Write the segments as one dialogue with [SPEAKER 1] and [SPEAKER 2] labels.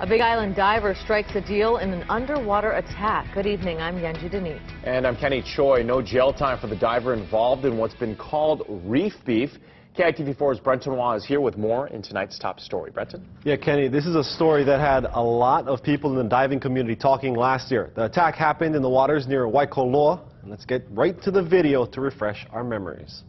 [SPEAKER 1] A Big Island diver strikes a deal in an underwater attack. Good evening, I'm Yunji de Nies.
[SPEAKER 2] And I'm Kenny Choi. No jail time for the diver involved in what's been called reef beef. KITV4's Brenton Awa is here with more in tonight's top story. Brenton?
[SPEAKER 3] Yeah, Kenny, this is a story that had a lot of people in the diving community talking last year. The attack happened in the waters near Waikoloa. Let's get right to the video to refresh our memories.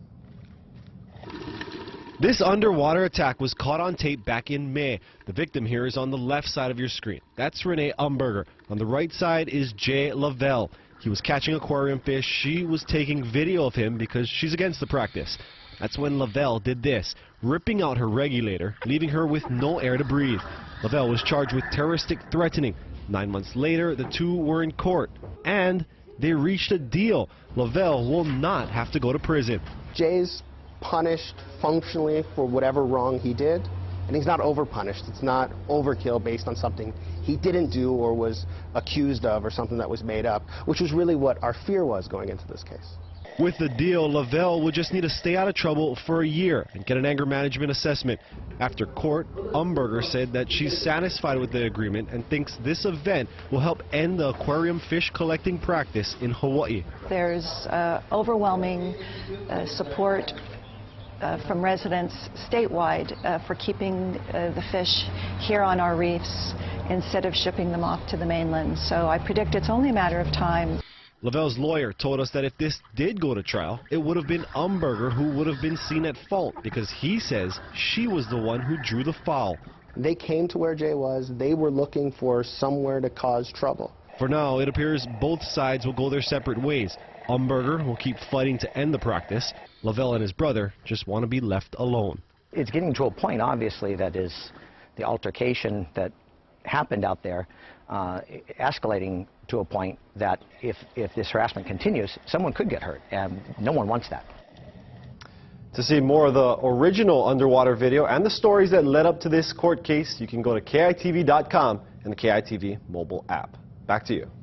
[SPEAKER 3] This underwater attack was caught on tape back in May. The victim here is on the left side of your screen. That's Rene Umberger. On the right side is Jay Lovell. He was catching aquarium fish. She was taking video of him because she's against the practice. That's when Lovell did this, ripping out her regulator, leaving her with no air to breathe. Lovell was charged with terroristic threatening. Nine months later, the two were in court, and they reached a deal. Lovell will not have to go to prison.
[SPEAKER 4] Jay's punished functionally for whatever wrong he did, and he's not overpunished. It's not overkill based on something he didn't do or was accused of or something that was made up, which was really what our fear was going into this case.
[SPEAKER 3] With the deal, Lovell will just need to stay out of trouble for a year and get an anger management assessment. After court, Umberger said that she's satisfied with the agreement and thinks this event will help end the aquarium fish collecting practice in Hawaii.
[SPEAKER 5] There's uh, overwhelming uh, support from residents statewide uh, for keeping uh, the fish here on our reefs instead of shipping them off to the mainland. So I predict it's only a matter of time.
[SPEAKER 3] Lovell's lawyer told us that if this did go to trial, it would have been Umberger who would have been seen at fault because he says she was the one who drew the foul.
[SPEAKER 4] They came to where Jay was. They were looking for somewhere to cause trouble.
[SPEAKER 3] For now, it appears both sides will go their separate ways. Umberger will keep fighting to end the practice. Lovell and his brother just want to be left alone.
[SPEAKER 6] It's getting to a point, obviously, that is the altercation that happened out there uh, escalating to a point that if, if this harassment continues, someone could get hurt, and no one wants that.
[SPEAKER 3] To see more of the original underwater video and the stories that led up to this court case, you can go to KITV.com and the KITV mobile app. Back to you.